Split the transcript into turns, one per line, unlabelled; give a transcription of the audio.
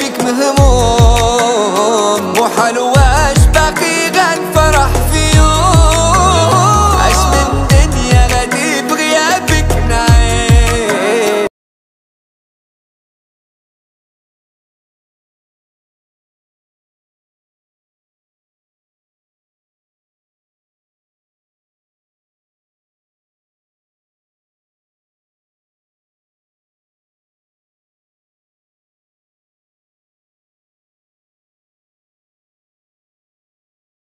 بك مهموم